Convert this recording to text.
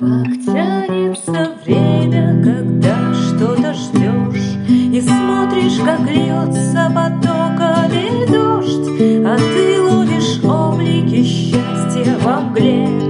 Как тянется время, когда что-то ждешь И смотришь, как льется потоками дождь А ты ловишь облики счастья во мгле